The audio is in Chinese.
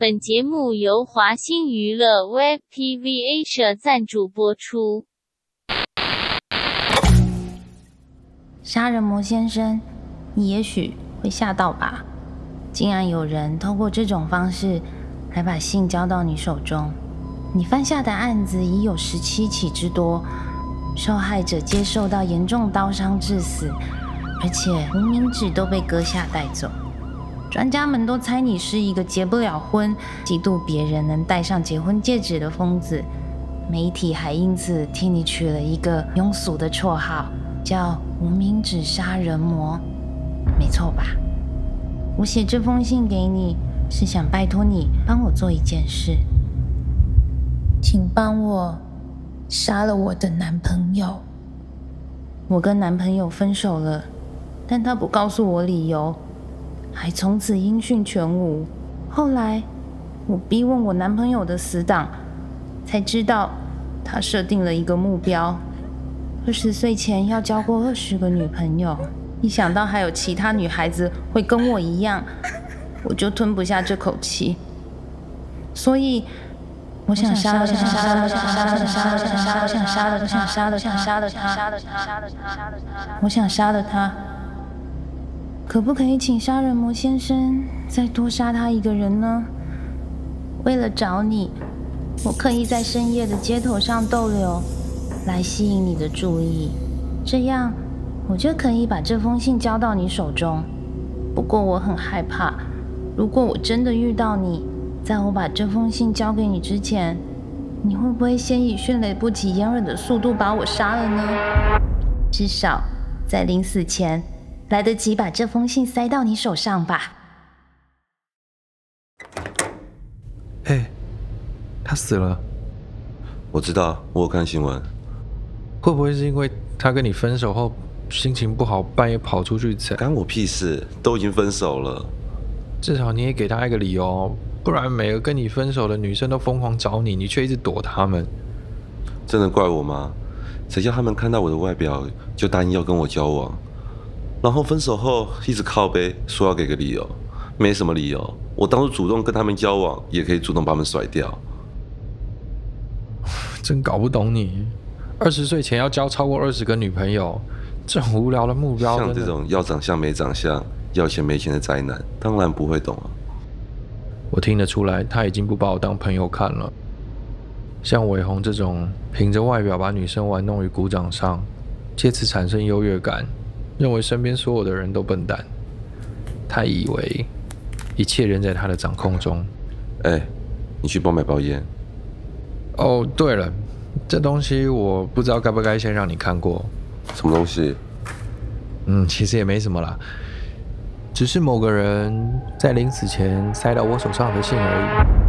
本节目由华兴娱乐 Web TV Asia 赞助播出。杀人魔先生，你也许会吓到吧？竟然有人通过这种方式来把信交到你手中。你犯下的案子已有十七起之多，受害者接受到严重刀伤致死，而且无名指都被割下带走。专家们都猜你是一个结不了婚、嫉妒别人能戴上结婚戒指的疯子。媒体还因此替你取了一个庸俗的绰号，叫“无名指杀人魔”。没错吧？我写这封信给你，是想拜托你帮我做一件事，请帮我杀了我的男朋友。我跟男朋友分手了，但他不告诉我理由。还从此音讯全无。后来我逼问我男朋友的死党才知道他设定了一个目标。二十岁前要交过二十个女朋友。一想到还有其他女孩子会跟我一样我就吞不下这口气。所以我想杀了他杀了他杀了他杀了他杀了他杀了他杀了他杀了他我想杀了他。可不可以请杀人魔先生再多杀他一个人呢？为了找你，我刻意在深夜的街头上逗留，来吸引你的注意，这样我就可以把这封信交到你手中。不过我很害怕，如果我真的遇到你，在我把这封信交给你之前，你会不会先以迅雷不及掩耳的速度把我杀了呢？至少在临死前。来得及把这封信塞到你手上吧？哎，他死了。我知道，我有看新闻。会不会是因为他跟你分手后心情不好，半夜跑出去？干我屁事！都已经分手了。至少你也给他一个理由，不然每个跟你分手的女生都疯狂找你，你却一直躲他们。真的怪我吗？谁叫他们看到我的外表就答应要跟我交往？然后分手后一直靠背，说要给个理由，没什么理由。我当初主动跟他们交往，也可以主动把他们甩掉。真搞不懂你，二十岁前要交超过二十个女朋友，这种无聊的目标。像这种要长相没长相，要钱没钱的宅男，当然不会懂啊。我听得出来，他已经不把我当朋友看了。像伟宏这种凭着外表把女生玩弄于股掌上，借此产生优越感。认为身边所有的人都笨蛋，他以为一切仍在他的掌控中。哎，你去帮我买包烟。哦，对了，这东西我不知道该不该先让你看过。什么东西？嗯，其实也没什么啦，只是某个人在临死前塞到我手上的信而已。